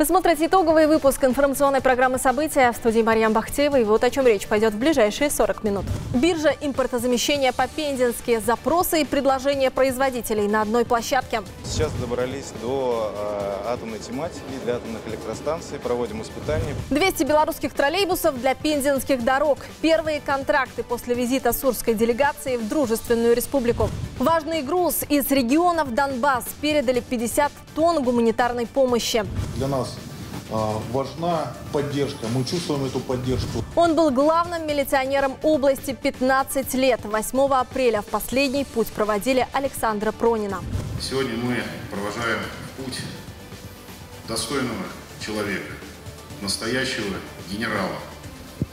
Вы смотрите итоговый выпуск информационной программы «События» в студии Марьям Бахтеева. И вот о чем речь пойдет в ближайшие 40 минут. Биржа импортозамещения по-пензенски. Запросы и предложения производителей на одной площадке. Сейчас добрались до э, атомной тематики, для атомных электростанций. Проводим испытания. 200 белорусских троллейбусов для пензенских дорог. Первые контракты после визита сурской делегации в Дружественную республику. Важный груз из регионов Донбасс. Передали 50 тонн гуманитарной помощи. Для нас важна поддержка. Мы чувствуем эту поддержку. Он был главным милиционером области 15 лет. 8 апреля в последний путь проводили Александра Пронина. Сегодня мы провожаем путь достойного человека, настоящего генерала,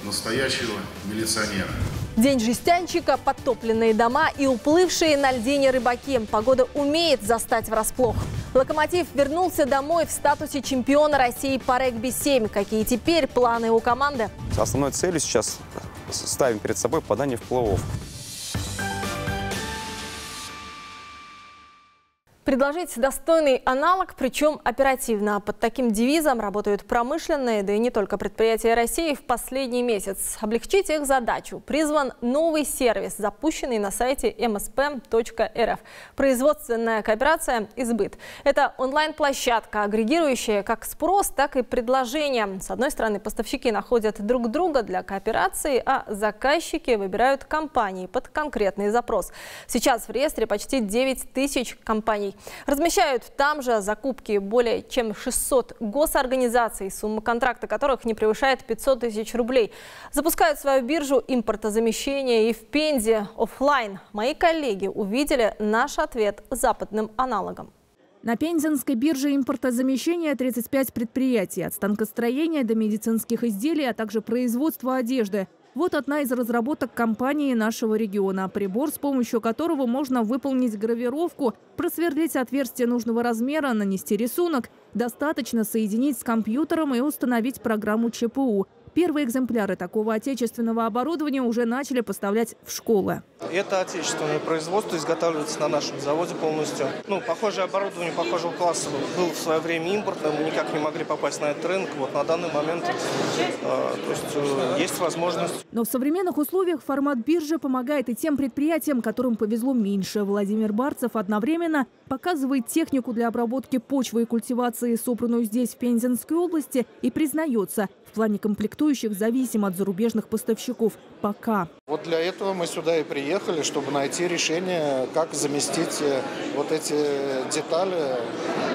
настоящего милиционера. День жестянщика, подтопленные дома и уплывшие на льдине рыбаки. Погода умеет застать врасплох. Локомотив вернулся домой в статусе чемпиона России по регби-7. Какие теперь планы у команды? Основной целью сейчас ставим перед собой попадание в плей-офф. Предложить достойный аналог, причем оперативно. Под таким девизом работают промышленные, да и не только предприятия России в последний месяц. Облегчить их задачу призван новый сервис, запущенный на сайте msp.rf. Производственная кооперация «Избыт». Это онлайн-площадка, агрегирующая как спрос, так и предложения. С одной стороны, поставщики находят друг друга для кооперации, а заказчики выбирают компании под конкретный запрос. Сейчас в реестре почти 9 тысяч компаний. Размещают там же закупки более чем 600 госорганизаций, сумма контракта которых не превышает 500 тысяч рублей. Запускают свою биржу импортозамещения и в Пензе офлайн. Мои коллеги увидели наш ответ западным аналогом. На Пензенской бирже импортозамещения 35 предприятий. От станкостроения до медицинских изделий, а также производства одежды. Вот одна из разработок компании нашего региона. Прибор, с помощью которого можно выполнить гравировку, просверлить отверстие нужного размера, нанести рисунок. Достаточно соединить с компьютером и установить программу ЧПУ. Первые экземпляры такого отечественного оборудования уже начали поставлять в школы. Это отечественное производство, изготавливается на нашем заводе полностью. Ну, похожее оборудование похожего класса был в свое время импортным, мы никак не могли попасть на этот рынок. Вот на данный момент э, то есть, э, есть возможность. Но в современных условиях формат биржи помогает и тем предприятиям, которым повезло меньше. Владимир Барцев одновременно показывает технику для обработки почвы и культивации, собранную здесь, в Пензенской области, и признается, плане комплектующих зависим от зарубежных поставщиков. Пока. Вот для этого мы сюда и приехали, чтобы найти решение, как заместить э, вот эти детали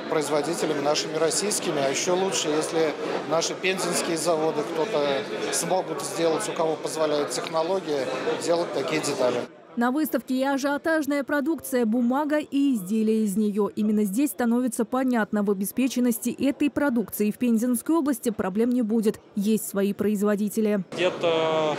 производителями нашими российскими. А еще лучше, если наши пензенские заводы кто-то смогут сделать, у кого позволяет технология, делать такие детали. На выставке и ажиотажная продукция, бумага и изделия из нее. Именно здесь становится понятно, в обеспеченности этой продукции в Пензенской области проблем не будет. Есть свои производители. Где-то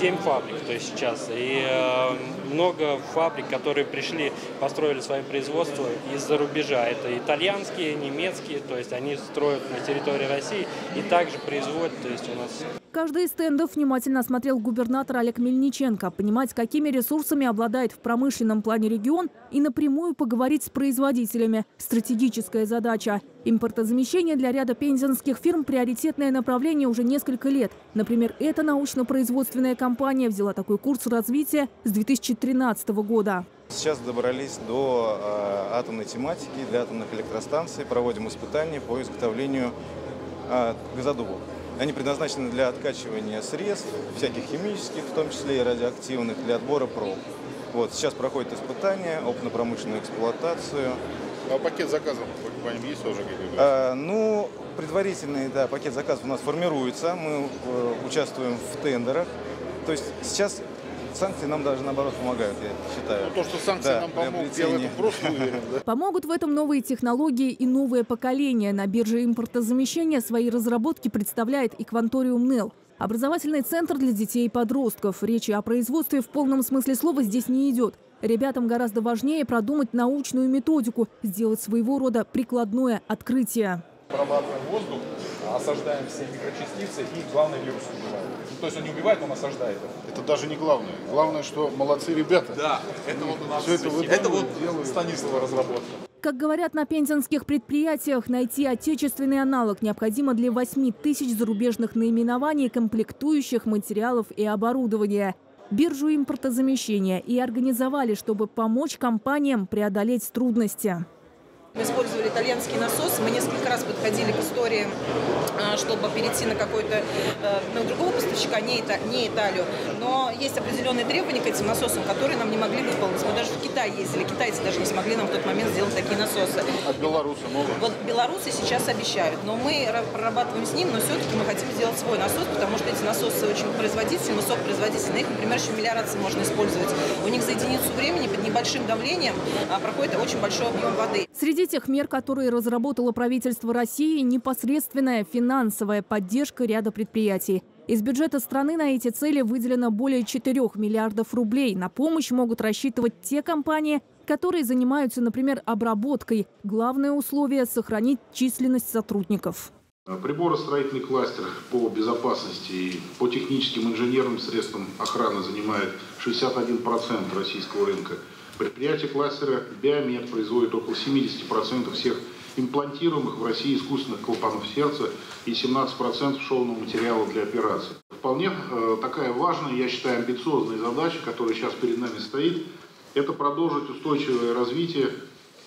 7 фабрик то есть сейчас. И э, много фабрик, которые пришли, построили свое производство из-за рубежа. Это итальянские, немецкие, то есть они строят на территории России и также производят, то есть у нас Каждый из стендов внимательно осмотрел губернатор Олег Мельниченко. Понимать, какими ресурсами обладает в промышленном плане регион и напрямую поговорить с производителями. Стратегическая задача. Импортозамещение для ряда пензенских фирм – приоритетное направление уже несколько лет. Например, эта научно-производственная компания взяла такой курс развития с 2013 года. Сейчас добрались до э, атомной тематики для атомных электростанций. Проводим испытания по изготовлению э, газодувов. Они предназначены для откачивания средств, всяких химических, в том числе и радиоактивных, для отбора проб. Вот, сейчас проходит испытание, опытно-промышленную эксплуатацию. А пакет заказов по ним есть уже какие-то? А, ну, предварительный, да, пакет заказов у нас формируется, мы э, участвуем в тендерах. То есть сейчас санкции нам даже наоборот помогают, я считаю. Ну, то, что санкции да, нам помогут, я в этом просто уверен. Да? Помогут в этом новые технологии и новое поколение. На бирже импортозамещения свои разработки представляет и Кванториум НЕЛ. Образовательный центр для детей и подростков. Речи о производстве в полном смысле слова здесь не идет. Ребятам гораздо важнее продумать научную методику, сделать своего рода прикладное открытие. Прорабатываем воздух, осаждаем все микрочастицы и, главное, вирус убиваем. То есть он не убивает, он осаждает. Это даже не главное. Главное, что молодцы ребята. Да, это вот у нас все это, это вот Станислава разработка. Как говорят на пензенских предприятиях, найти отечественный аналог необходимо для 8 тысяч зарубежных наименований, комплектующих материалов и оборудования. Биржу импортозамещения и организовали, чтобы помочь компаниям преодолеть трудности. Мы использовали итальянский насос. Мы несколько раз подходили к истории, а, чтобы перейти на какой-то э, на другого поставщика, не, Ита, не Италию. Но есть определенные требования к этим насосам, которые нам не могли выполнить. Мы даже в Китай ездили. Китайцы даже не смогли нам в тот момент сделать такие насосы. А белорусы могут? Вот белорусы сейчас обещают. Но мы прорабатываем с ним, но все-таки мы хотим сделать свой насос, потому что эти насосы очень производительны, высокопроизводительны. Их, например, еще мелиорации можно использовать. У них за единицу времени под небольшим давлением а, проходит очень большой объем воды. Среди Среди тех мер, которые разработало правительство России, непосредственная финансовая поддержка ряда предприятий. Из бюджета страны на эти цели выделено более 4 миллиардов рублей. На помощь могут рассчитывать те компании, которые занимаются, например, обработкой. Главное условие – сохранить численность сотрудников. Приборостроительный кластер по безопасности и по техническим инженерным средствам охраны занимает 61% российского рынка. Предприятие кластера «Биомед» производит около 70% всех имплантируемых в России искусственных клапанов сердца и 17% шовного материала для операций. Вполне э, такая важная, я считаю, амбициозная задача, которая сейчас перед нами стоит, это продолжить устойчивое развитие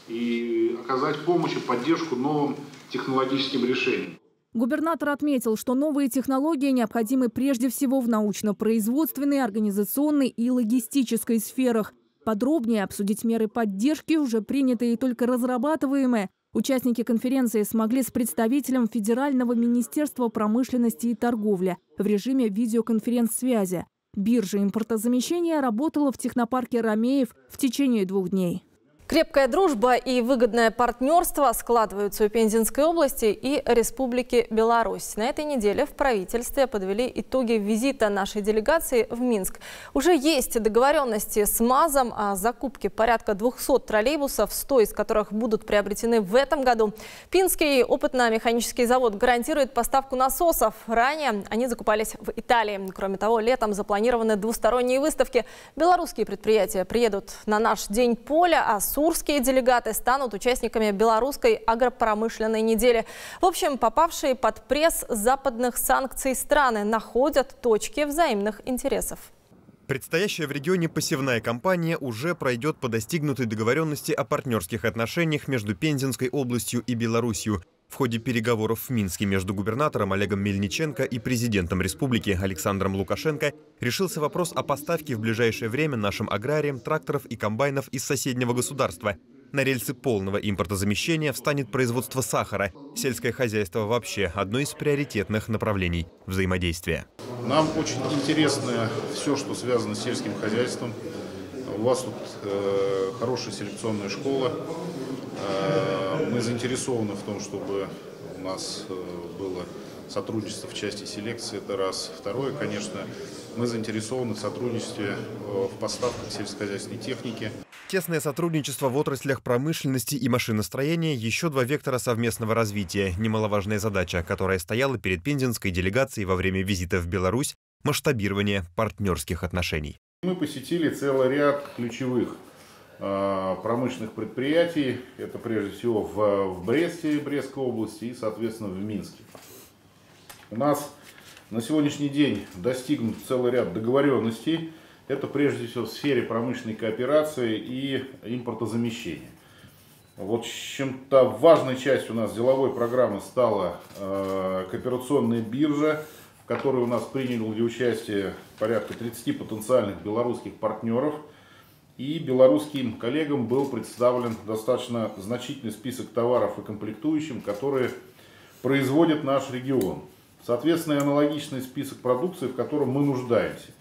и оказать помощь и поддержку новым технологическим решениям. Губернатор отметил, что новые технологии необходимы прежде всего в научно-производственной, организационной и логистической сферах – Подробнее обсудить меры поддержки, уже принятые и только разрабатываемые. Участники конференции смогли с представителем Федерального министерства промышленности и торговли в режиме видеоконференц-связи. Биржа импортозамещения работала в технопарке «Ромеев» в течение двух дней. Крепкая дружба и выгодное партнерство складываются у Пензенской области и Республики Беларусь. На этой неделе в правительстве подвели итоги визита нашей делегации в Минск. Уже есть договоренности с МАЗом о закупке порядка 200 троллейбусов, 100 из которых будут приобретены в этом году. Пинский опытно-механический завод гарантирует поставку насосов. Ранее они закупались в Италии. Кроме того, летом запланированы двусторонние выставки. Белорусские предприятия приедут на наш День поля, а Су Сурские делегаты станут участниками белорусской агропромышленной недели. В общем, попавшие под пресс западных санкций страны находят точки взаимных интересов. Предстоящая в регионе посевная кампания уже пройдет по достигнутой договоренности о партнерских отношениях между Пензенской областью и Белоруссией. В ходе переговоров в Минске между губернатором Олегом Мельниченко и президентом республики Александром Лукашенко решился вопрос о поставке в ближайшее время нашим аграриям тракторов и комбайнов из соседнего государства. На рельсы полного импортозамещения встанет производство сахара. Сельское хозяйство вообще одно из приоритетных направлений взаимодействия. Нам очень интересно все, что связано с сельским хозяйством. У вас тут э, хорошая селекционная школа. Э, мы заинтересованы в том, чтобы у нас э, было сотрудничество в части селекции, это раз. Второе, конечно, мы заинтересованы в сотрудничестве э, в поставках сельскохозяйственной техники. Тесное сотрудничество в отраслях промышленности и машиностроения – еще два вектора совместного развития. Немаловажная задача, которая стояла перед пензенской делегацией во время визита в Беларусь – масштабирование партнерских отношений. Мы посетили целый ряд ключевых промышленных предприятий. Это прежде всего в, в Бресте, Брестской области и, соответственно, в Минске. У нас на сегодняшний день достигнут целый ряд договоренностей. Это прежде всего в сфере промышленной кооперации и импортозамещения. Вот чем-то важной частью у нас деловой программы стала э, кооперационная биржа, в которой у нас приняли участие порядка 30 потенциальных белорусских партнеров – и белорусским коллегам был представлен достаточно значительный список товаров и комплектующим, которые производит наш регион. Соответственно, аналогичный список продукции, в котором мы нуждаемся.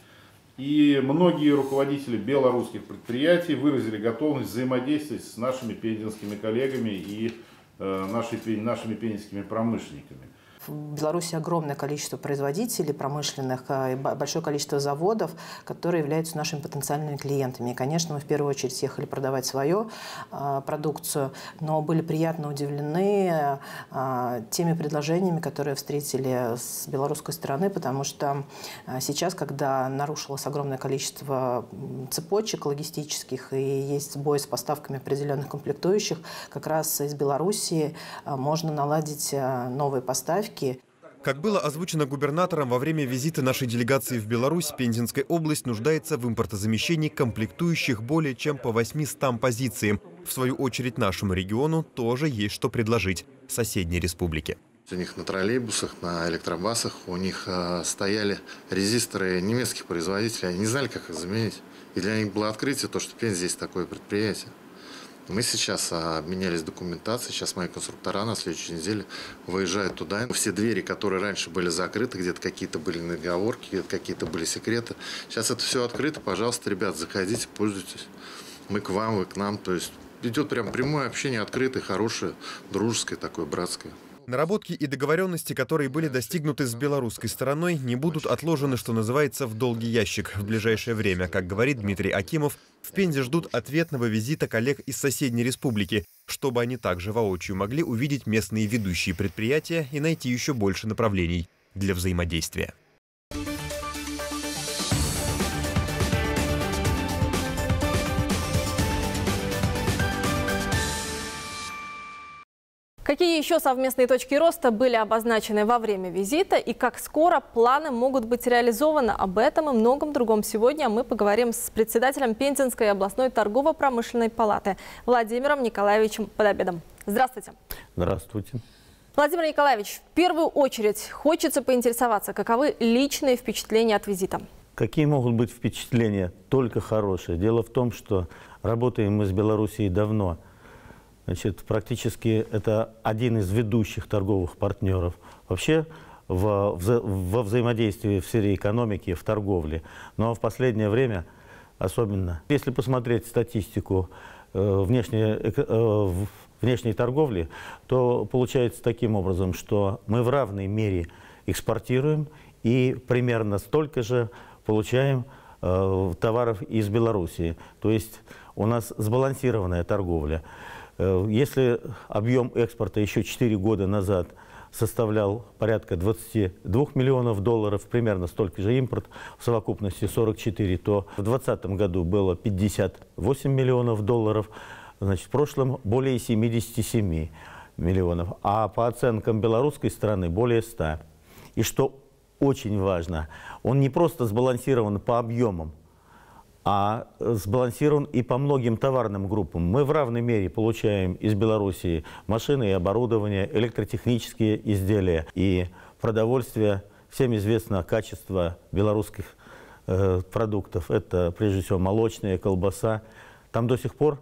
И многие руководители белорусских предприятий выразили готовность взаимодействовать с нашими пензенскими коллегами и э, нашими пензенскими промышленниками. В Беларуси огромное количество производителей промышленных и большое количество заводов, которые являются нашими потенциальными клиентами. И, конечно, мы в первую очередь ехали продавать свою продукцию, но были приятно удивлены теми предложениями, которые встретили с белорусской стороны, потому что сейчас, когда нарушилось огромное количество цепочек логистических и есть сбой с поставками определенных комплектующих, как раз из Белоруссии можно наладить новые поставки. Как было озвучено губернатором во время визита нашей делегации в Беларусь, Пензенская область нуждается в импортозамещении комплектующих более чем по 800 позициям. В свою очередь нашему региону тоже есть что предложить соседней республике. У них на троллейбусах, на электробасах у них э, стояли резисторы немецких производителей. Они не знали, как их заменить. И для них было открытие то, что Пензе здесь такое предприятие. Мы сейчас обменялись документацией, сейчас мои конструктора на следующей неделе выезжают туда. Все двери, которые раньше были закрыты, где-то какие-то были наговорки, где-то какие-то были секреты. Сейчас это все открыто, пожалуйста, ребят, заходите, пользуйтесь. Мы к вам, вы к нам. То есть идет прям прямое общение, открытое, хорошее, дружеское такое, братское. Наработки и договоренности, которые были достигнуты с белорусской стороной, не будут отложены, что называется, в долгий ящик в ближайшее время. Как говорит Дмитрий Акимов, в Пензе ждут ответного визита коллег из соседней республики, чтобы они также воочию могли увидеть местные ведущие предприятия и найти еще больше направлений для взаимодействия. Какие еще совместные точки роста были обозначены во время визита и как скоро планы могут быть реализованы? Об этом и многом другом сегодня мы поговорим с председателем Пензенской областной торгово-промышленной палаты Владимиром Николаевичем Подобедом. Здравствуйте. Здравствуйте. Владимир Николаевич, в первую очередь хочется поинтересоваться, каковы личные впечатления от визита? Какие могут быть впечатления? Только хорошие. Дело в том, что работаем мы с Белоруссией давно – Значит, практически это один из ведущих торговых партнеров. Вообще в, в, во взаимодействии в сфере экономики, в торговле. Но в последнее время особенно. Если посмотреть статистику э, внешней, э, внешней торговли, то получается таким образом, что мы в равной мере экспортируем и примерно столько же получаем э, товаров из Белоруссии. То есть у нас сбалансированная торговля. Э, если объем экспорта еще 4 года назад составлял порядка 22 миллионов долларов, примерно столько же импорт, в совокупности 44, то в 2020 году было 58 миллионов долларов, значит, в прошлом более 77 миллионов, а по оценкам белорусской страны более 100. И что очень важно, он не просто сбалансирован по объемам, а сбалансирован и по многим товарным группам. Мы в равной мере получаем из Белоруссии машины и оборудование, электротехнические изделия и продовольствие. Всем известно качество белорусских э, продуктов. Это прежде всего молочная колбаса. Там до сих пор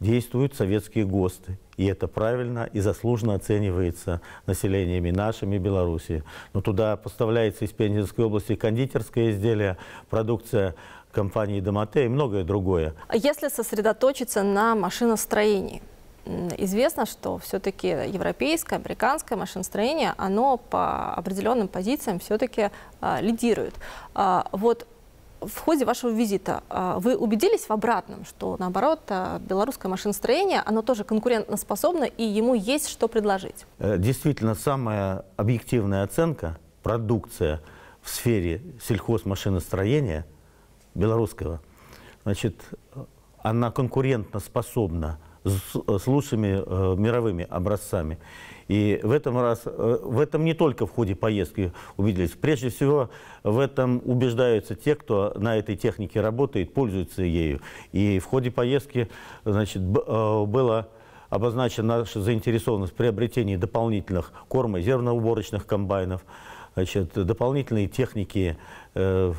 действуют советские ГОСТы. И это правильно и заслуженно оценивается населениями нашими Белоруссии. Но туда поставляется из Пензенской области кондитерское изделие, продукция компании Домате и многое другое. Если сосредоточиться на машиностроении? Известно, что все-таки европейское, американское машиностроение, оно по определенным позициям все-таки а, лидирует. А, вот в ходе вашего визита а, вы убедились в обратном, что наоборот а, белорусское машиностроение, оно тоже конкурентоспособно и ему есть что предложить? Э, действительно, самая объективная оценка, продукция в сфере сельхозмашиностроения – белорусского, значит, она конкурентно способна с, лучшими э, мировыми образцами. И в этом, раз, э, в этом не только в ходе поездки убедились. Прежде всего, в этом убеждаются те, кто на этой технике работает, пользуется ею. И в ходе поездки значит, э, было обозначена наша заинтересованность в приобретении дополнительных корма зерноуборочных комбайнов, значит, дополнительные техники Э,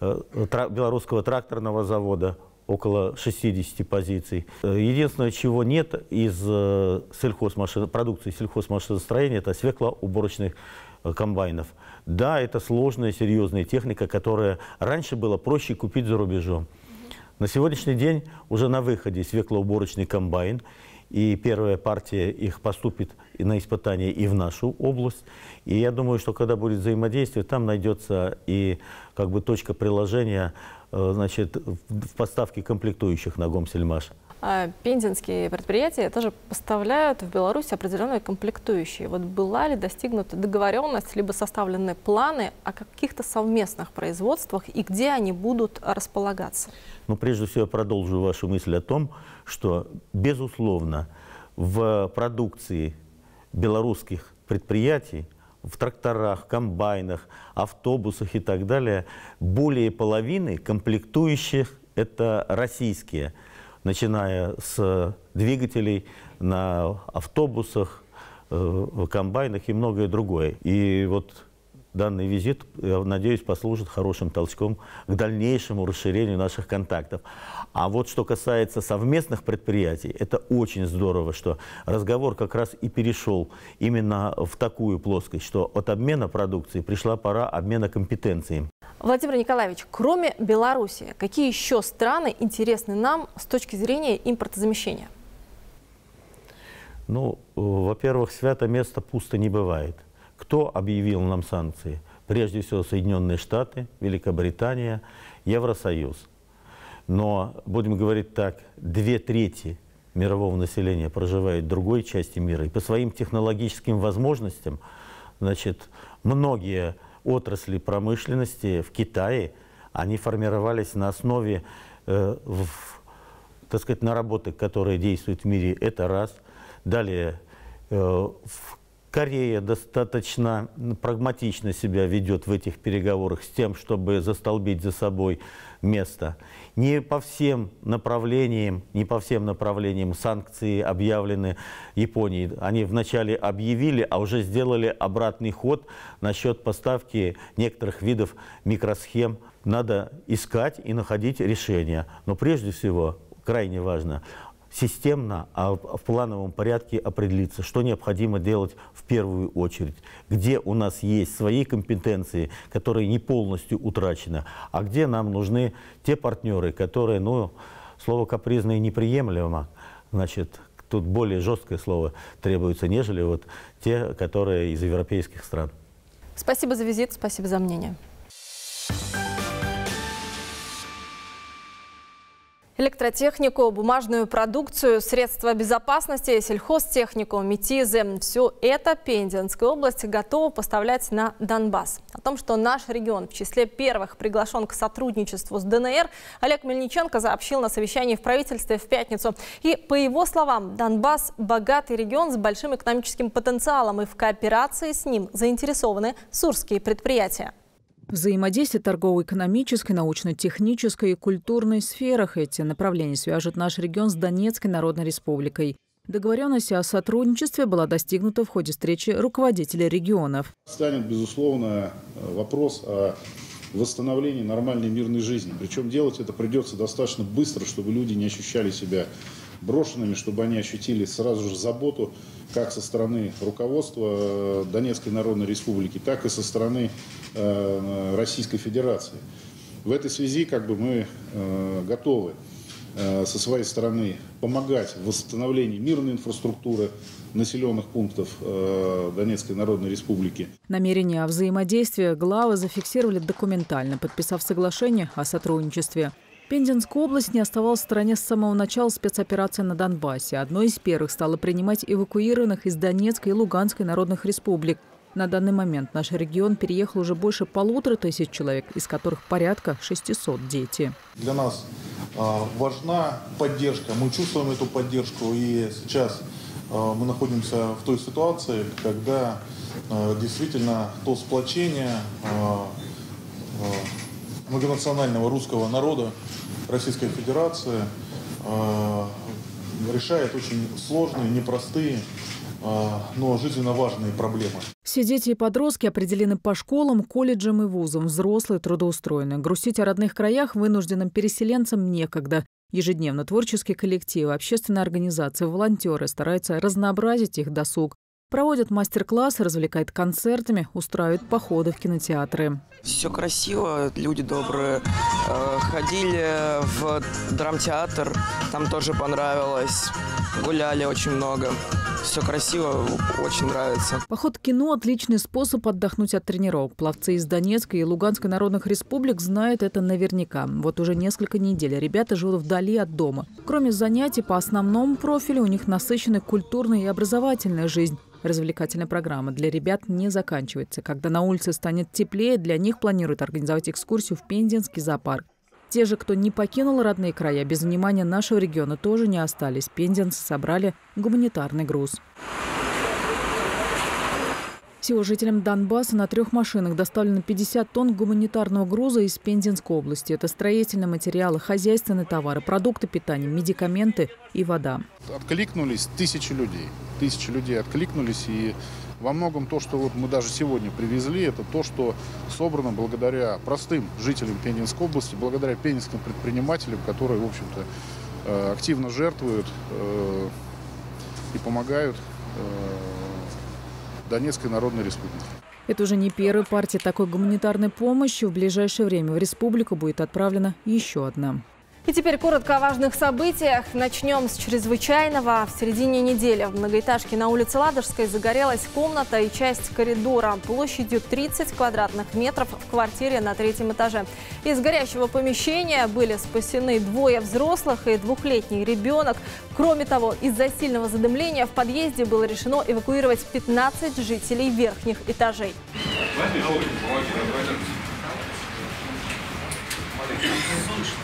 белорусского тракторного завода, около 60 позиций. Э, единственное, чего нет из э, сельхозмашин, продукции сельхозмашиностроения, это свеклоуборочных комбайнов. Да, это сложная, серьезная техника, которая раньше было проще купить за рубежом. На сегодняшний день уже на выходе свеклоуборочный комбайн, и первая партия их поступит на испытание и в нашу область. И я думаю, что когда будет взаимодействие, там найдется и как бы точка приложения э, значит, в поставке комплектующих на Гомсельмаш. А пензенские предприятия тоже поставляют в Беларусь определенные комплектующие. Вот была ли достигнута договоренность, либо составлены планы о каких-то совместных производствах и где они будут располагаться? Ну, прежде всего, я продолжу вашу мысль о том, что, безусловно, в продукции белорусских предприятий, в тракторах, комбайнах, автобусах и так далее, более половины комплектующих – это российские, начиная с двигателей на автобусах, э, комбайнах и многое другое. И вот данный визит, я надеюсь, послужит хорошим толчком к дальнейшему расширению наших контактов. А вот что касается совместных предприятий, это очень здорово, что разговор как раз и перешел именно в такую плоскость, что от обмена продукции пришла пора обмена компетенциями. Владимир Николаевич, кроме Беларуси, какие еще страны интересны нам с точки зрения импортозамещения? Ну, во-первых, свято место пусто не бывает. Кто объявил нам санкции? Прежде всего Соединенные Штаты, Великобритания, Евросоюз. Но, будем говорить так, две трети мирового населения проживает в другой части мира. И по своим технологическим возможностям, значит, многие отрасли промышленности в Китае, они формировались на основе, э, в, так сказать, наработок, которые действуют в мире. Это раз. Далее, э, в Корея достаточно прагматично себя ведет в этих переговорах с тем, чтобы застолбить за собой место. Не по всем направлениям, не по всем направлениям санкции объявлены Японии. Они вначале объявили, а уже сделали обратный ход насчет поставки некоторых видов микросхем. Надо искать и находить решения. Но прежде всего, крайне важно, системно, а в плановом порядке определиться, что необходимо делать в первую очередь, где у нас есть свои компетенции, которые не полностью утрачены, а где нам нужны те партнеры, которые, ну, слово капризное неприемлемо, значит, тут более жесткое слово требуется, нежели вот те, которые из европейских стран. Спасибо за визит, спасибо за мнение. Электротехнику, бумажную продукцию, средства безопасности, сельхозтехнику, метизы – все это Пензенская область готова поставлять на Донбасс. О том, что наш регион в числе первых приглашен к сотрудничеству с ДНР, Олег Мельниченко сообщил на совещании в правительстве в пятницу. И, по его словам, Донбасс – богатый регион с большим экономическим потенциалом, и в кооперации с ним заинтересованы сурские предприятия. Взаимодействие торгово-экономической, научно-технической и культурной сферах. Эти направления свяжут наш регион с Донецкой Народной Республикой. Договоренность о сотрудничестве была достигнута в ходе встречи руководителей регионов. Станет, безусловно, вопрос о восстановлении нормальной мирной жизни. Причем делать это придется достаточно быстро, чтобы люди не ощущали себя брошенными, чтобы они ощутили сразу же заботу как со стороны руководства э, Донецкой Народной Республики, так и со стороны Российской Федерации. В этой связи как бы мы э, готовы со своей стороны помогать в восстановлении мирной инфраструктуры населенных пунктов Донецкой Народной Республики. Намерение о взаимодействии главы зафиксировали документально, подписав соглашение о сотрудничестве. Пензенская область не оставалась в стороне с самого начала спецоперации на Донбассе. Одной из первых стала принимать эвакуированных из Донецкой и Луганской народных республик. На данный момент наш регион переехал уже больше полутора тысяч человек, из которых порядка 600 дети. Для нас э, важна поддержка. Мы чувствуем эту поддержку. И сейчас э, мы находимся в той ситуации, когда э, действительно то сплочение многонационального русского народа Российской Федерации решает очень сложные, непростые, но жизненно важные проблемы. Все дети и подростки определены по школам, колледжам и вузам, взрослые трудоустроены. Грустить о родных краях вынужденным переселенцам некогда. Ежедневно творческие коллективы, общественные организации, волонтеры стараются разнообразить их досуг. Проводят мастер-классы, развлекает концертами, устраивает походы в кинотеатры. Все красиво, люди добрые. Э, ходили в драмтеатр, там тоже понравилось. Гуляли очень много. Все красиво, очень нравится. Поход в кино – отличный способ отдохнуть от тренировок. Пловцы из Донецкой и Луганской народных республик знают это наверняка. Вот уже несколько недель ребята живут вдали от дома. Кроме занятий по основному профилю, у них насыщенная культурная и образовательная жизнь. Развлекательная программа для ребят не заканчивается. Когда на улице станет теплее, для них планируют организовать экскурсию в Пензенский зоопарк. Те же, кто не покинул родные края, без внимания нашего региона тоже не остались. Пензенцы собрали гуманитарный груз. Всего жителям Донбасса на трех машинах доставлено 50 тонн гуманитарного груза из Пензенской области. Это строительные материалы, хозяйственные товары, продукты питания, медикаменты и вода. Откликнулись тысячи людей. Тысячи людей откликнулись и во многом то, что вот мы даже сегодня привезли, это то, что собрано благодаря простым жителям Пензенской области, благодаря пензенским предпринимателям, которые, в общем-то, э, активно жертвуют э, и помогают э, Донецкой Народной Республике. Это уже не первая партия такой гуманитарной помощи. В ближайшее время в республику будет отправлена еще одна. И теперь коротко о важных событиях. Начнем с чрезвычайного. В середине недели в многоэтажке на улице Ладожской загорелась комната и часть коридора площадью 30 квадратных метров в квартире на третьем этаже. Из горящего помещения были спасены двое взрослых и двухлетний ребенок. Кроме того, из-за сильного задымления в подъезде было решено эвакуировать 15 жителей верхних этажей. В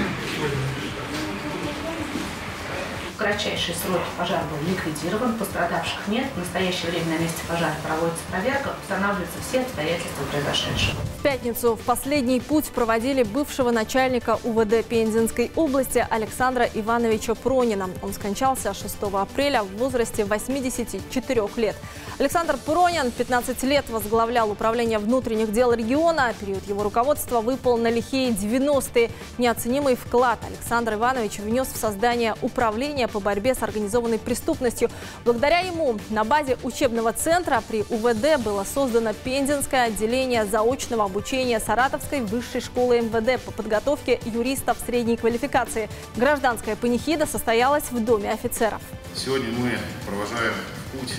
кратчайшие сроки пожар был ликвидирован, пострадавших нет. В настоящее время на месте пожара проводится проверка, устанавливаются все обстоятельства произошедшего. В пятницу в последний путь проводили бывшего начальника УВД Пензенской области Александра Ивановича Пронина. Он скончался 6 апреля в возрасте 84 лет. Александр Пронин 15 лет возглавлял управление внутренних дел региона. Период его руководства выпал на лихие 90-е. Неоценимый вклад Александр Иванович внес в создание управления по борьбе с организованной преступностью. Благодаря ему на базе учебного центра при УВД было создано Пензенское отделение заочного обучения Саратовской высшей школы МВД по подготовке юристов средней квалификации. Гражданская панихида состоялась в Доме офицеров. Сегодня мы провожаем путь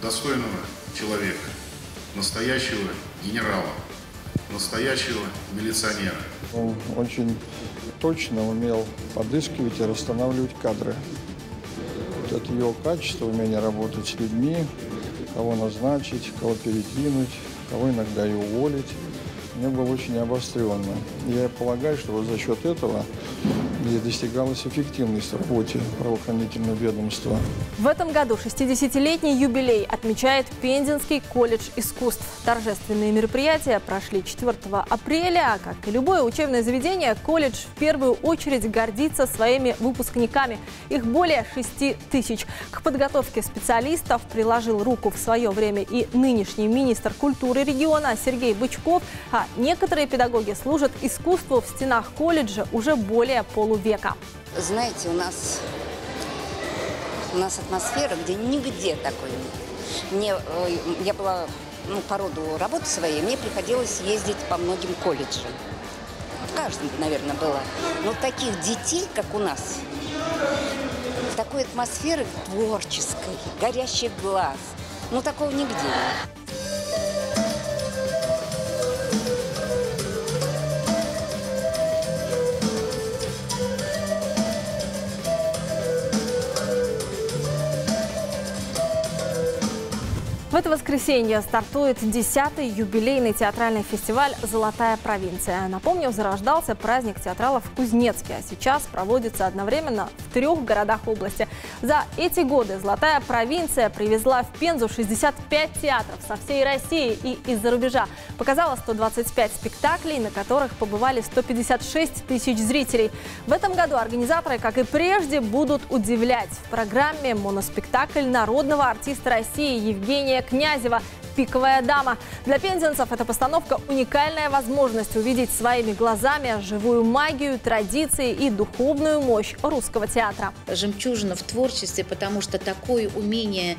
достойного человека, настоящего генерала, настоящего милиционера. Он очень точно умел подыскивать и расстанавливать кадры. Вот это его качество, умение работать с людьми, кого назначить, кого передвинуть, кого иногда и уволить, мне было очень обостренно. Я полагаю, что вот за счет этого и достигалась эффективность в работе правоохранительного ведомства. В этом году 60-летний юбилей отмечает Пензенский колледж искусств. Торжественные мероприятия прошли 4 апреля. Как и любое учебное заведение, колледж в первую очередь гордится своими выпускниками. Их более 6 тысяч. К подготовке специалистов приложил руку в свое время и нынешний министр культуры региона Сергей Бычков. А некоторые педагоги служат искусству в стенах колледжа уже более полувека. Знаете, у нас, у нас атмосфера, где нигде такой нет. Мне, э, я была ну, по роду работы своей, мне приходилось ездить по многим колледжам. В каждом, наверное, было. Но таких детей, как у нас, такой атмосферы творческой, горящий глаз, ну такого нигде нет. thank you В это воскресенье стартует 10-й юбилейный театральный фестиваль «Золотая провинция». Напомню, зарождался праздник театралов в Кузнецке, а сейчас проводится одновременно в трех городах области. За эти годы «Золотая провинция» привезла в Пензу 65 театров со всей России и из-за рубежа. Показала 125 спектаклей, на которых побывали 156 тысяч зрителей. В этом году организаторы, как и прежде, будут удивлять. В программе моноспектакль народного артиста России Евгения Князева «Пиковая дама». Для пензенцев эта постановка – уникальная возможность увидеть своими глазами живую магию, традиции и духовную мощь русского театра. Жемчужина в творчестве, потому что такое умение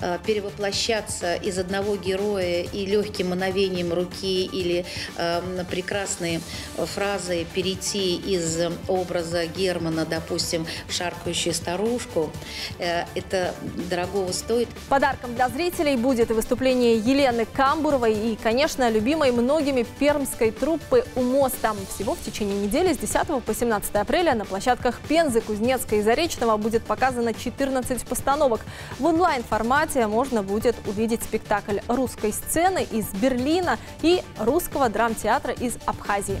э, перевоплощаться из одного героя и легким мановением руки или э, прекрасные фразы перейти из образа Германа, допустим, в шаркающую старушку, э, это дорогого стоит. Подарком для зрителей будет и выступление Елены Камбуровой и, конечно, любимой многими пермской труппы «У моста». Всего в течение недели с 10 по 17 апреля на площадках Пензы, Кузнецка и Заречного будет показано 14 постановок. В онлайн-формате можно будет увидеть спектакль русской сцены из Берлина и русского драмтеатра из Абхазии.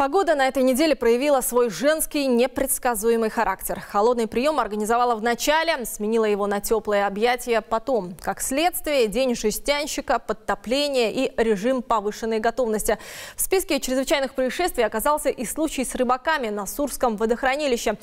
Погода на этой неделе проявила свой женский непредсказуемый характер. Холодный прием организовала в начале, сменила его на теплые объятия потом. Как следствие, день жестянщика, подтопление и режим повышенной готовности. В списке чрезвычайных происшествий оказался и случай с рыбаками на Сурском водохранилище.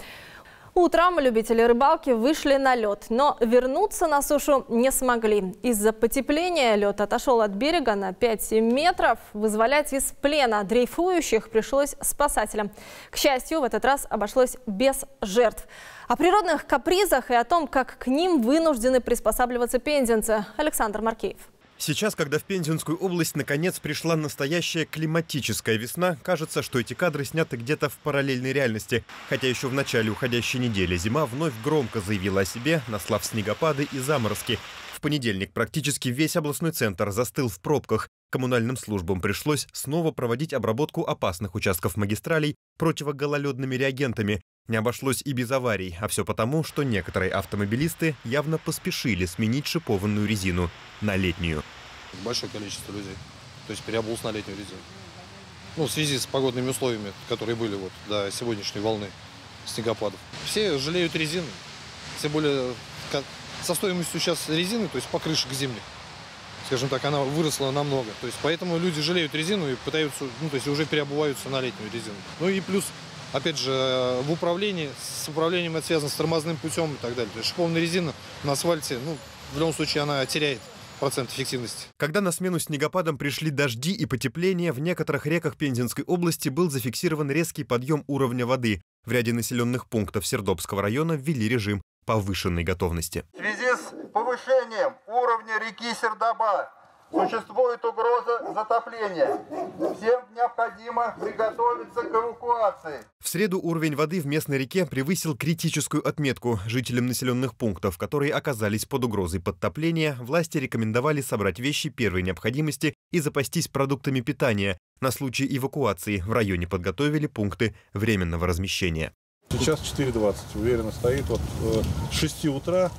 Утром любители рыбалки вышли на лед, но вернуться на сушу не смогли. Из-за потепления лед отошел от берега на 5-7 метров. Вызволять из плена дрейфующих пришлось спасателям. К счастью, в этот раз обошлось без жертв. О природных капризах и о том, как к ним вынуждены приспосабливаться пензенцы. Александр Маркеев. Сейчас, когда в Пензенскую область наконец пришла настоящая климатическая весна, кажется, что эти кадры сняты где-то в параллельной реальности. Хотя еще в начале уходящей недели зима вновь громко заявила о себе, наслав снегопады и заморозки. В понедельник практически весь областной центр застыл в пробках. Коммунальным службам пришлось снова проводить обработку опасных участков магистралей противогололедными реагентами. Не обошлось и без аварий, а все потому, что некоторые автомобилисты явно поспешили сменить шипованную резину на летнюю. Большое количество людей. То есть переобулся на летнюю резину. Ну, в связи с погодными условиями, которые были вот до сегодняшней волны снегопадов. Все жалеют резину. Тем более со стоимостью сейчас резины, то есть покрышек зимних, скажем так, она выросла намного. То есть поэтому люди жалеют резину и пытаются, ну, то есть уже переобуваются на летнюю резину. Ну и плюс опять же, в управлении, с управлением это связано с тормозным путем и так далее. То есть шиповная резина на асфальте, ну, в любом случае она теряет процент эффективности. Когда на смену снегопадам пришли дожди и потепление, в некоторых реках Пензенской области был зафиксирован резкий подъем уровня воды. В ряде населенных пунктов Сердобского района ввели режим повышенной готовности. В связи с повышением уровня реки Сердоба Существует угроза затопления. Всем необходимо приготовиться к эвакуации. В среду уровень воды в местной реке превысил критическую отметку. Жителям населенных пунктов, которые оказались под угрозой подтопления, власти рекомендовали собрать вещи первой необходимости и запастись продуктами питания. На случай эвакуации в районе подготовили пункты временного размещения. Сейчас 4.20. Уверенно стоит. Вот э, с 6 утра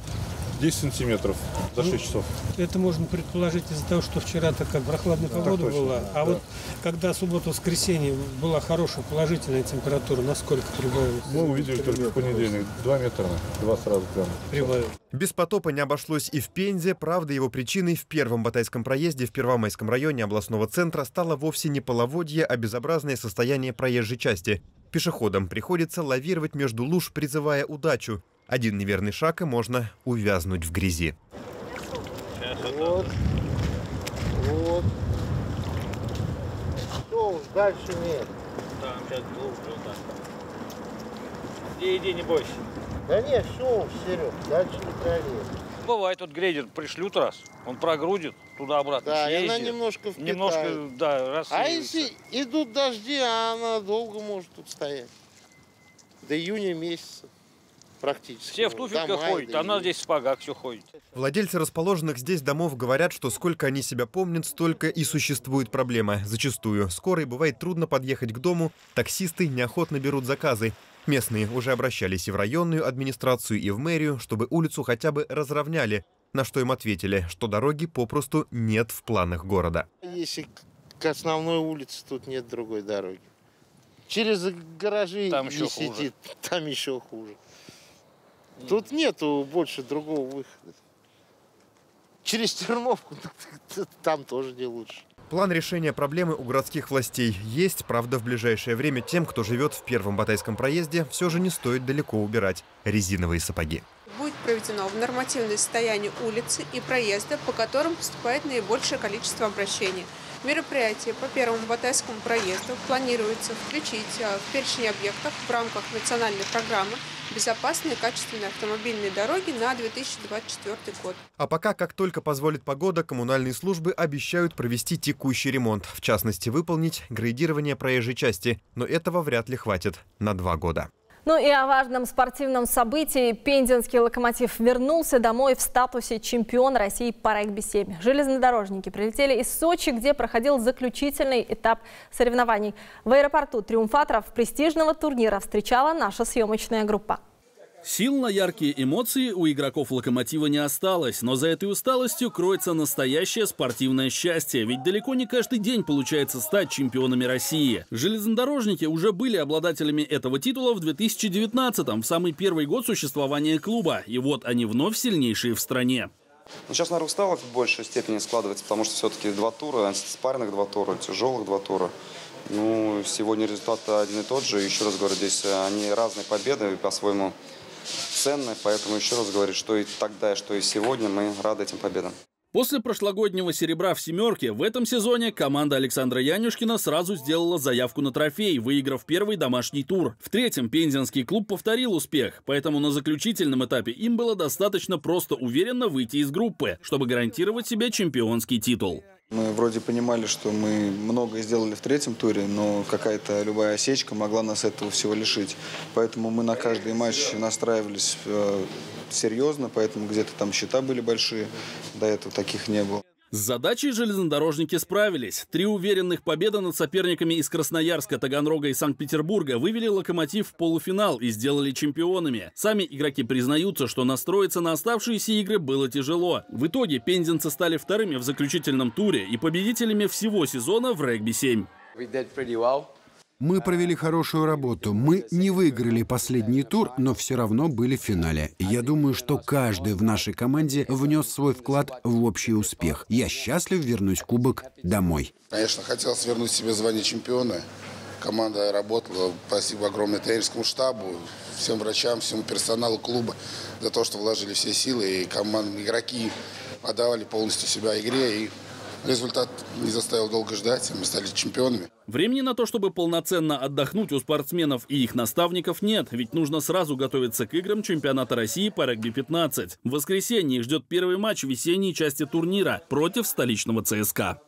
10 сантиметров за 6 часов. Это можно предположить из-за того, что вчера так как прохладная погода точно, была. А да. вот когда субботу-воскресенье была хорошая положительная температура, насколько прибавилась? Мы увидели только в понедельник. 2 метра, два сразу прям. Прибавилось. Без потопа не обошлось и в Пензе. Правда, его причиной в первом Батайском проезде в Первомайском районе областного центра стало вовсе не половодье, а безобразное состояние проезжей части. Пешеходам приходится лавировать между луж, призывая удачу. Один неверный шаг, и можно увязнуть в грязи. Вот. Вот. Все, дальше нет. Там сейчас глубже, да. Иди, иди, не бойся. Да нет, все, Серег, дальше не пролез. Бывает, вот грейдер пришлют раз, он прогрудит, туда-обратно Да, съездит, и она немножко впитает. Немножко, да, раз. А если идут дожди, а она долго может тут стоять. До июня месяца практически. Все в туфельках ходят, а она здесь в спагах все ходит. Владельцы расположенных здесь домов говорят, что сколько они себя помнят, столько и существует проблема. Зачастую скорой бывает трудно подъехать к дому, таксисты неохотно берут заказы. Местные уже обращались и в районную администрацию, и в мэрию, чтобы улицу хотя бы разровняли, на что им ответили, что дороги попросту нет в планах города. Если к основной улице тут нет другой дороги. Через гаражи там еще сидит, хуже. там еще хуже. Тут нету больше другого выхода. Через Терновку там тоже не лучше. План решения проблемы у городских властей есть, правда, в ближайшее время тем, кто живет в первом Батайском проезде, все же не стоит далеко убирать резиновые сапоги. будет проведено в нормативное состояние улицы и проезда, по которым поступает наибольшее количество обращений. Мероприятие по первому Батайскому проезду планируется включить э, в перечень объектов в рамках национальной программы «Безопасные качественные автомобильные дороги» на 2024 год. А пока, как только позволит погода, коммунальные службы обещают провести текущий ремонт, в частности, выполнить грейдирование проезжей части, но этого вряд ли хватит на два года. Ну и о важном спортивном событии. Пензенский «Локомотив» вернулся домой в статусе чемпиона России по регби-7. Железнодорожники прилетели из Сочи, где проходил заключительный этап соревнований. В аэропорту триумфаторов престижного турнира встречала наша съемочная группа. Сил на яркие эмоции у игроков «Локомотива» не осталось, но за этой усталостью кроется настоящее спортивное счастье, ведь далеко не каждый день получается стать чемпионами России. Железнодорожники уже были обладателями этого титула в 2019-м, в самый первый год существования клуба, и вот они вновь сильнейшие в стране. Ну, сейчас, наверное, усталость в большей степени складывается, потому что все-таки два тура, спарных два тура, тяжелых два тура. Ну, сегодня результат один и тот же. Еще раз говорю, здесь они разные победы, по-своему ценны. Поэтому еще раз говорю, что и тогда, что и сегодня мы рады этим победам. После прошлогоднего серебра в «семерке» в этом сезоне команда Александра Янюшкина сразу сделала заявку на трофей, выиграв первый домашний тур. В третьем пензенский клуб повторил успех, поэтому на заключительном этапе им было достаточно просто уверенно выйти из группы, чтобы гарантировать себе чемпионский титул. Мы вроде понимали, что мы многое сделали в третьем туре, но какая-то любая осечка могла нас этого всего лишить. Поэтому мы на каждый матч настраивались э, серьезно, поэтому где-то там счета были большие, до этого таких не было. С задачей железнодорожники справились. Три уверенных победы над соперниками из Красноярска, Таганрога и Санкт-Петербурга вывели «Локомотив» в полуфинал и сделали чемпионами. Сами игроки признаются, что настроиться на оставшиеся игры было тяжело. В итоге пензенцы стали вторыми в заключительном туре и победителями всего сезона в регби-7. Мы провели хорошую работу. Мы не выиграли последний тур, но все равно были в финале. Я думаю, что каждый в нашей команде внес свой вклад в общий успех. Я счастлив вернуть кубок домой. Конечно, хотел вернуть себе звание чемпиона. Команда работала. Спасибо огромное тренерскому штабу, всем врачам, всему персоналу клуба за то, что вложили все силы. И команд, игроки отдавали полностью себя игре. И результат не заставил долго ждать. Мы стали чемпионами. Времени на то, чтобы полноценно отдохнуть у спортсменов и их наставников нет, ведь нужно сразу готовиться к играм чемпионата России по регби-15. В воскресенье их ждет первый матч весенней части турнира против столичного ЦСКА.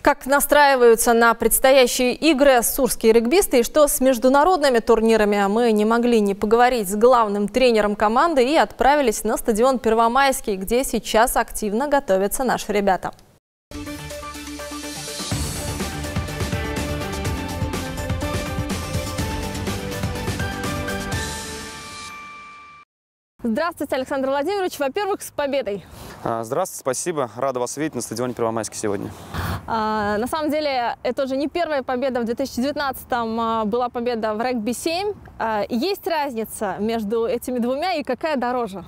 Как настраиваются на предстоящие игры сурские регбисты и что с международными турнирами мы не могли не поговорить с главным тренером команды и отправились на стадион Первомайский, где сейчас активно готовятся наши ребята. Здравствуйте, Александр Владимирович. Во-первых, с победой. А, здравствуйте, спасибо. Рада вас видеть на стадионе Первомайский сегодня. А, на самом деле, это уже не первая победа. В 2019-м а, была победа в регби-7. А, есть разница между этими двумя и какая дороже?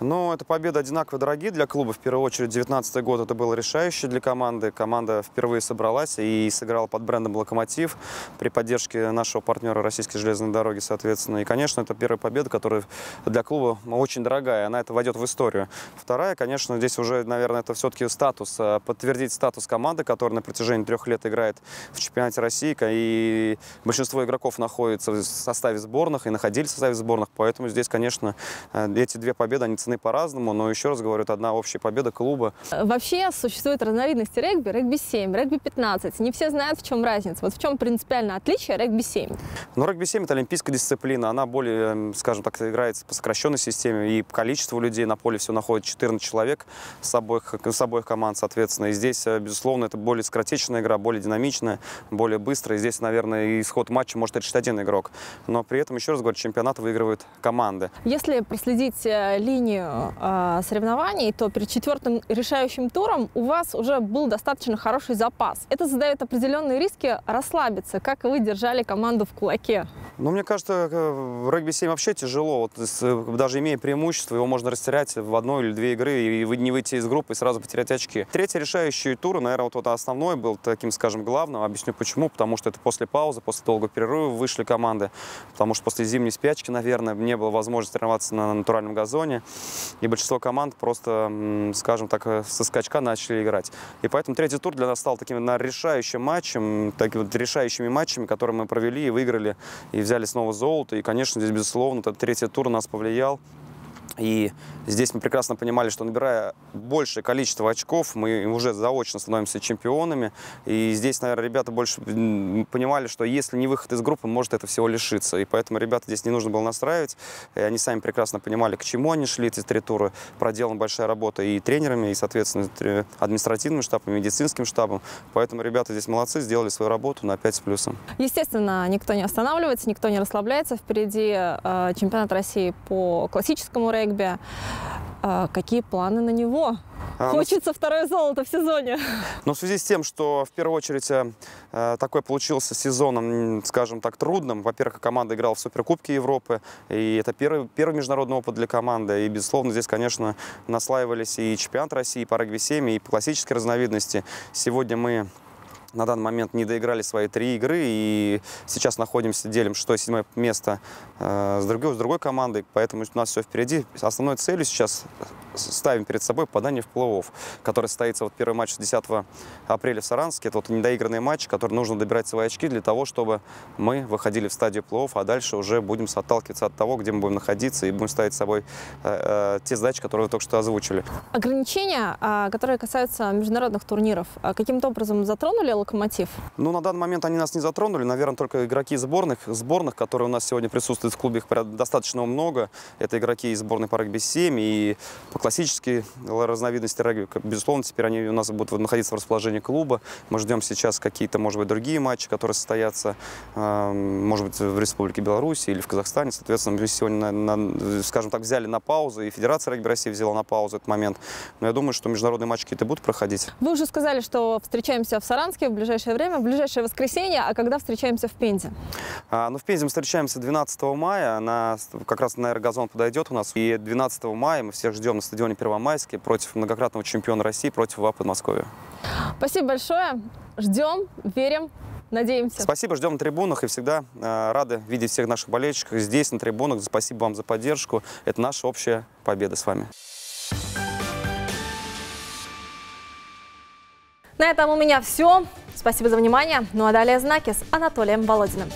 Ну, это победа одинаково дорогие для клуба. В первую очередь, 19 год это было решающий для команды. Команда впервые собралась и сыграла под брендом «Локомотив» при поддержке нашего партнера Российской железной дороги, соответственно. И, конечно, это первая победа, которая для клуба очень дорогая. Она это войдет в историю. Вторая, конечно, здесь уже, наверное, это все-таки статус, подтвердить статус команды, которая на протяжении трех лет играет в чемпионате России. И большинство игроков находится в составе сборных и находились в составе сборных. Поэтому здесь, конечно, эти две победы, они цены по-разному, но еще раз говорю, это одна общая победа клуба. Вообще существуют разновидности регби, регби-7, регби-15. Не все знают, в чем разница. Вот в чем принципиальное отличие регби-7? Ну, регби-7 это олимпийская дисциплина. Она более, скажем так, играется по сокращенной системе. И количество людей на поле все находит 14 человек с обоих, с обоих команд, соответственно. И здесь, безусловно, это более скоротечная игра, более динамичная, более быстрая. И здесь, наверное, исход матча может решить один игрок. Но при этом, еще раз говорю, чемпионат выигрывают команды. Если проследить э, линию э, соревнований, то перед четвертым решающим туром у вас уже был достаточно хороший запас. Это задает определенные риски расслабиться. Как вы держали команду в кулаке? Ну, мне кажется, в регби-7 вообще тяжело. Вот, э, даже имея преимущество, его можно растерять в одной или две игры и не выйти из группы и сразу потерять очки. Третий решающий тур, наверное, вот, вот основной был таким, скажем, главным. Объясню почему. Потому что это после паузы, после долгого перерыва вышли команды. Потому что после зимней спячки, наверное, не было возможности тренироваться на натуральном газоне. И большинство команд просто, скажем так, со скачка начали играть. И поэтому третий тур для нас стал таким на решающим матчем, такими вот решающими матчами, которые мы провели и выиграли. И взяли снова золото. И, конечно, здесь, безусловно, этот третий тур нас повлиял. И здесь мы прекрасно понимали, что набирая большее количество очков, мы уже заочно становимся чемпионами. И здесь, наверное, ребята больше понимали, что если не выход из группы, может это всего лишиться. И поэтому ребята здесь не нужно было настраивать. И они сами прекрасно понимали, к чему они шли эти три тура. Проделана большая работа и тренерами, и, соответственно, административным штабом, и медицинским штабом. Поэтому ребята здесь молодцы, сделали свою работу на 5 с плюсом. Естественно, никто не останавливается, никто не расслабляется. Впереди э, чемпионат России по классическому регби регби. А какие планы на него? А, ну, Хочется ну, второе золото в сезоне. Ну, в связи с тем, что в первую очередь э, такой получился сезоном, скажем так, трудным. Во-первых, команда играла в Суперкубке Европы, и это первый, первый международный опыт для команды. И, безусловно, здесь, конечно, наслаивались и чемпионат России по регби-7, и по классической разновидности. Сегодня мы на данный момент не доиграли свои три игры и сейчас находимся, делим 6-7 место э, с, другой, с другой командой, поэтому у нас все впереди. Основной целью сейчас ставим перед собой попадание в плей-офф, который состоится вот первый матч 10 апреля в Саранске. Это вот недоигранный матч, который нужно добирать свои очки для того, чтобы мы выходили в стадию плей-офф, а дальше уже будем отталкиваться от того, где мы будем находиться и будем ставить с собой э, э, те задачи, которые вы только что озвучили. Ограничения, а, которые касаются международных турниров, а каким-то образом затронули «Локомотив»? Ну, на данный момент они нас не затронули. Наверное, только игроки сборных, сборных, которые у нас сегодня присутствуют в клубе, их достаточно много. Это игроки из сборной по регби-7 и по классические разновидности регби. Безусловно, теперь они у нас будут находиться в расположении клуба. Мы ждем сейчас какие-то, может быть, другие матчи, которые состоятся, может быть, в Республике Беларусь или в Казахстане. Соответственно, мы сегодня, на, на, скажем так, взяли на паузу, и Федерация регби России взяла на паузу этот момент. Но я думаю, что международные матчи какие-то будут проходить. Вы уже сказали, что встречаемся в Саранске в ближайшее время, в ближайшее воскресенье, а когда встречаемся в Пензе? А, ну, в Пензе мы встречаемся 12 мая, на, как раз на аэрогазон подойдет у нас, и 12 мая мы всех ждем на стадионе Первомайске против многократного чемпиона России, против ВАП Подмосковья. Спасибо большое. Ждем, верим, надеемся. Спасибо, ждем на трибунах и всегда э, рады видеть всех наших болельщиков здесь, на трибунах. Спасибо вам за поддержку. Это наша общая победа с вами. На этом у меня все. Спасибо за внимание. Ну а далее знаки с Анатолием Володиным.